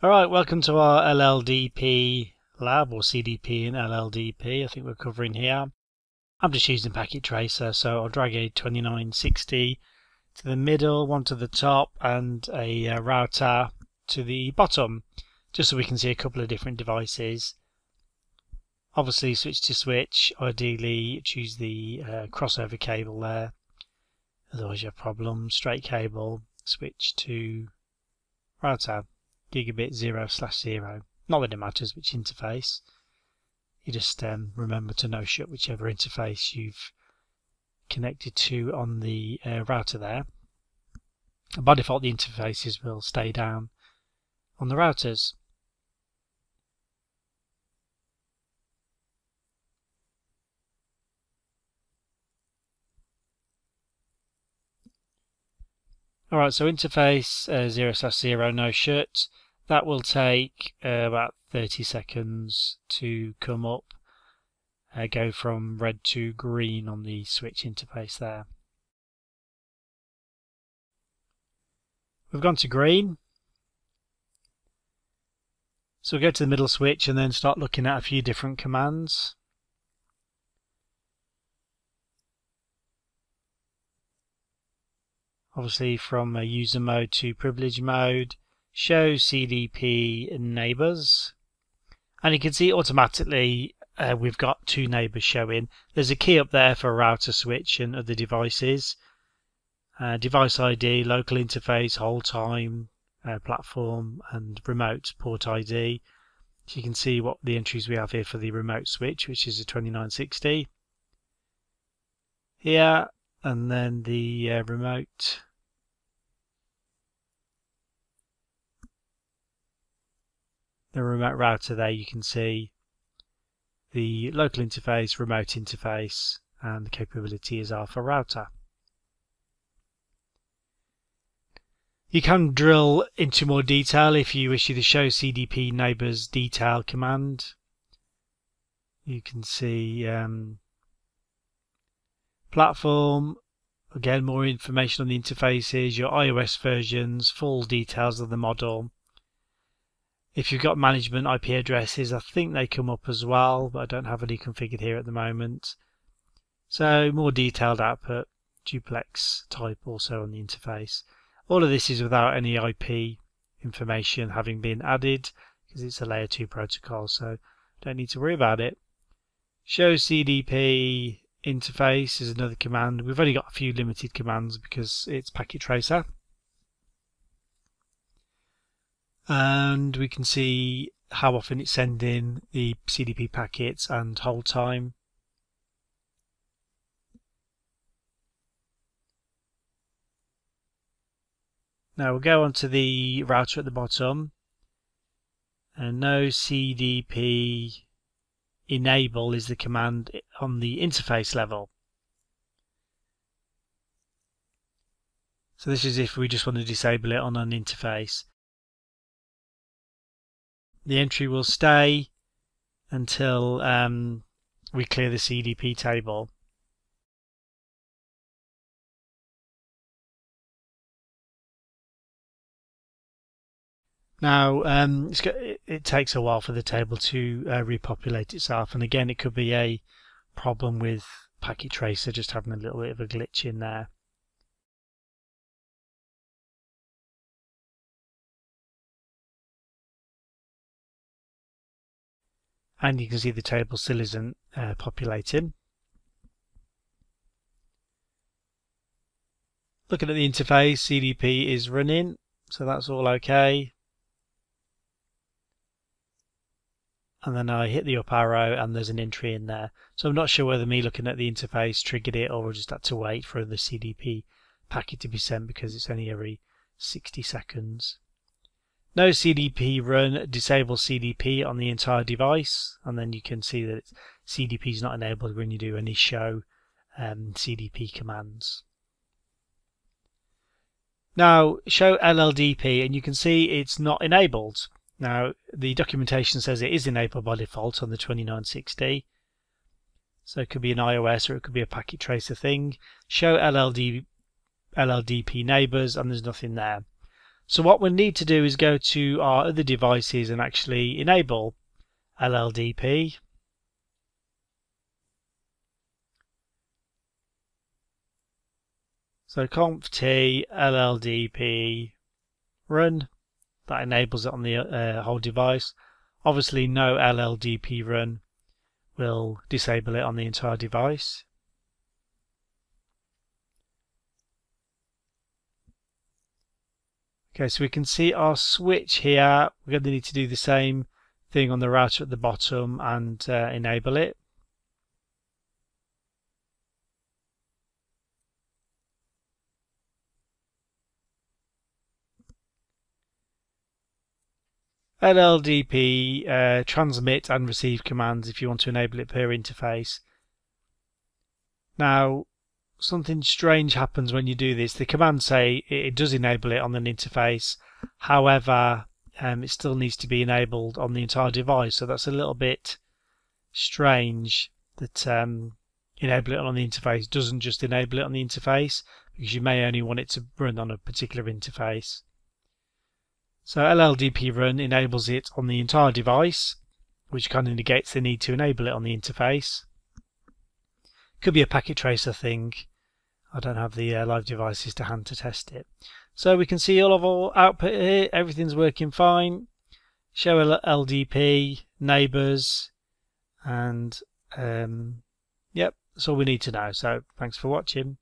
All right, welcome to our LLDP lab or CDP and LLDP. I think we're covering here. I'm just using Packet Tracer, so I'll drag a 2960 to the middle, one to the top, and a uh, router to the bottom, just so we can see a couple of different devices. Obviously, switch to switch. Ideally, choose the uh, crossover cable there. Otherwise, you have problems. Straight cable, switch to router gigabit 0 slash 0. Not that it matters which interface. You just um, remember to no shut whichever interface you've connected to on the uh, router there. And by default the interfaces will stay down on the routers. Alright, so interface uh, 0 slash 0 no shut. That will take uh, about 30 seconds to come up. Uh, go from red to green on the switch interface there. We've gone to green. So we'll go to the middle switch and then start looking at a few different commands. Obviously from a user mode to privilege mode, show CDP neighbors. And you can see automatically uh, we've got two neighbors showing. There's a key up there for router switch and other devices. Uh, device ID, local interface, hold time, uh, platform and remote port ID. So you can see what the entries we have here for the remote switch, which is a 2960. Here, and then the uh, remote the remote router there you can see the local interface, remote interface and the capability is Alpha router. You can drill into more detail if you issue the show CDP neighbors detail command. You can see um, platform, again more information on the interfaces, your IOS versions, full details of the model, if you've got management IP addresses, I think they come up as well, but I don't have any configured here at the moment. So more detailed output, duplex type also on the interface. All of this is without any IP information having been added because it's a layer 2 protocol, so don't need to worry about it. Show CDP interface is another command. We've only got a few limited commands because it's packet tracer. And we can see how often it's sending the CDP packets and hold time. Now we'll go on to the router at the bottom and no CDP enable is the command on the interface level. So this is if we just want to disable it on an interface the entry will stay until um, we clear the CDP table. Now, um, it, it, takes a while for the table to uh, repopulate itself, and again, it could be a problem with Packet Tracer just having a little bit of a glitch in there. And you can see the table still isn't uh, populating. Looking at the interface, CDP is running, so that's all okay. And then I hit the up arrow and there's an entry in there. So I'm not sure whether me looking at the interface triggered it or I just had to wait for the CDP packet to be sent because it's only every 60 seconds. No CDP run disable CDP on the entire device, and then you can see that CDP is not enabled when you do any show um, CDP commands. Now, show LLDP, and you can see it's not enabled. Now, the documentation says it is enabled by default on the 2960. So it could be an IOS or it could be a packet tracer thing. Show LLD, LLDP neighbors, and there's nothing there. So what we need to do is go to our other devices and actually enable LLDP. So conf t LLDP run, that enables it on the uh, whole device. Obviously no LLDP run will disable it on the entire device. Okay, so we can see our switch here. We're going to need to do the same thing on the router at the bottom and uh, enable it. LLDP uh, transmit and receive commands if you want to enable it per interface. Now, something strange happens when you do this. The commands say it does enable it on an interface, however, um, it still needs to be enabled on the entire device. So that's a little bit strange that um, enable it on the interface doesn't just enable it on the interface because you may only want it to run on a particular interface. So LLDP run enables it on the entire device, which kind of negates the need to enable it on the interface. Could be a packet tracer thing. I don't have the uh, live devices to hand to test it. So we can see all of our output here. Everything's working fine. Show LDP, neighbors, and um, yep, that's all we need to know. So thanks for watching.